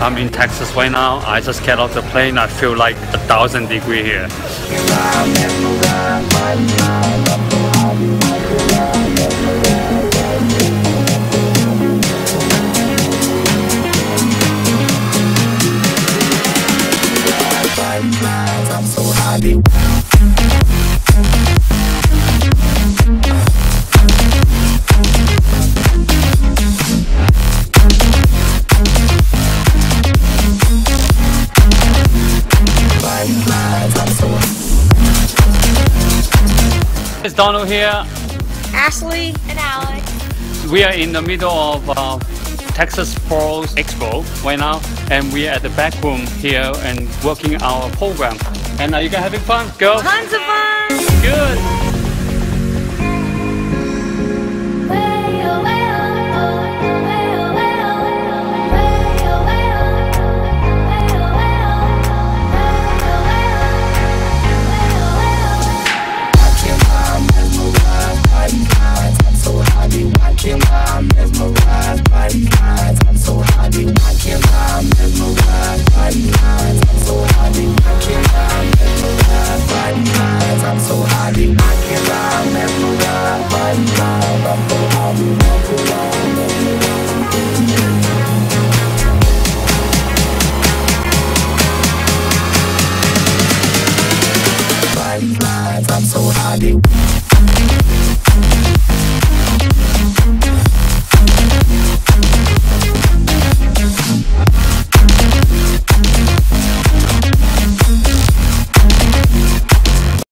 I'm in Texas right now. I just get off the plane. I feel like a thousand degree here. I'm so happy. It's Donald here. Ashley and Alex. We are in the middle of uh, Texas Floral Expo right now, and we are at the back room here and working our program. And are you guys having fun? Go. Tons of fun! So happy.